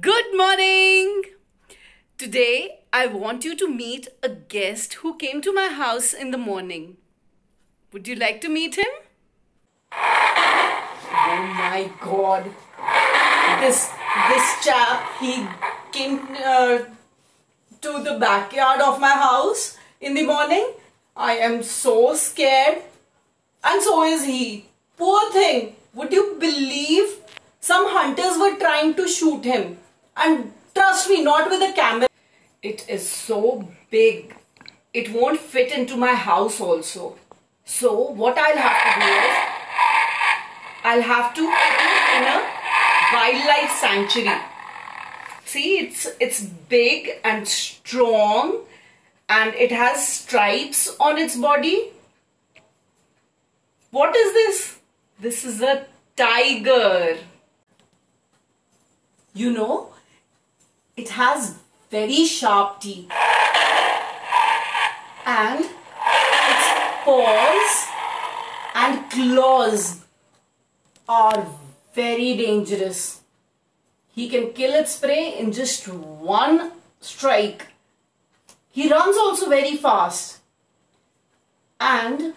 Good morning! Today I want you to meet a guest who came to my house in the morning. Would you like to meet him? Oh my god. This this chap he came uh, to the backyard of my house in the morning. I am so scared. And so is he. Poor thing. Would you believe some hunters were trying to shoot him? And trust me, not with a camera. It is so big. It won't fit into my house also. So what I'll have to do is, I'll have to put it in a wildlife sanctuary. See, it's, it's big and strong and it has stripes on its body. What is this? This is a tiger. You know, it has very sharp teeth. And its paws and claws are very dangerous. He can kill its prey in just one strike. He runs also very fast. And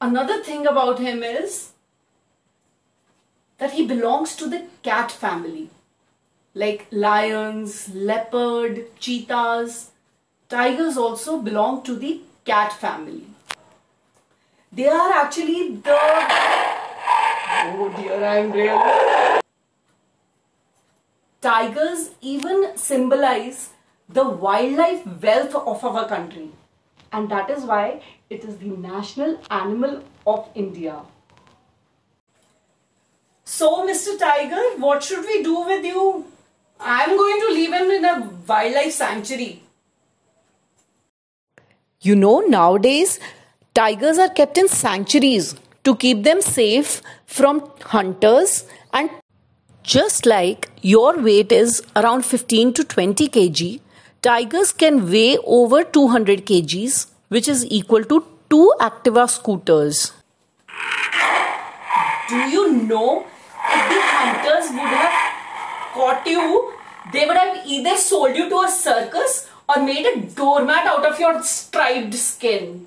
another thing about him is that he belongs to the cat family like lions, leopard, cheetahs. Tigers also belong to the cat family. They are actually the... Oh dear, I am real. Tigers even symbolize the wildlife wealth of our country. And that is why it is the national animal of India. So, Mr. Tiger, what should we do with you? I'm going to leave him in a wildlife sanctuary. You know, nowadays, tigers are kept in sanctuaries to keep them safe from hunters and just like your weight is around 15 to 20 kg, tigers can weigh over 200 kgs, which is equal to two Activa scooters. Do you know if the hunters would have caught you, they would have either sold you to a circus or made a doormat out of your striped skin.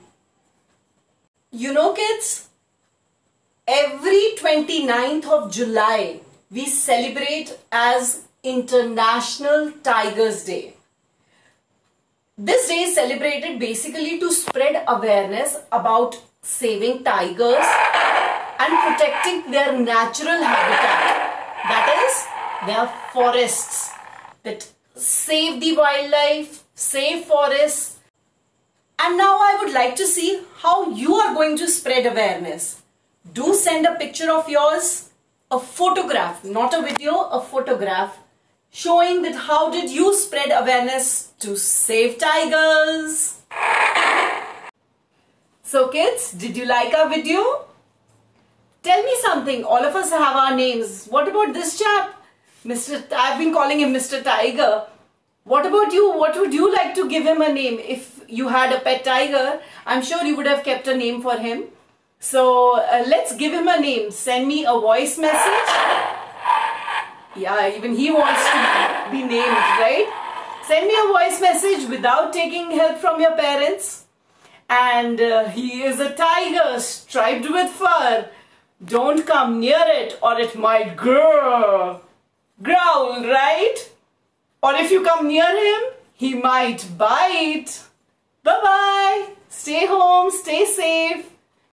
You know kids, every 29th of July, we celebrate as International Tigers Day. This day is celebrated basically to spread awareness about saving tigers and protecting their natural habitat. That is their forests that save the wildlife, save forests. And now I would like to see how you are going to spread awareness. Do send a picture of yours, a photograph, not a video, a photograph showing that how did you spread awareness to save tigers. So kids, did you like our video? Tell me something, all of us have our names. What about this chap? Mr. I've been calling him Mr. Tiger. What about you? What would you like to give him a name? If you had a pet tiger, I'm sure you would have kept a name for him. So uh, let's give him a name. Send me a voice message. Yeah, even he wants to be named, right? Send me a voice message without taking help from your parents. And uh, he is a tiger striped with fur. Don't come near it or it might grow growl, right? Or if you come near him, he might bite. Bye-bye. Stay home, stay safe.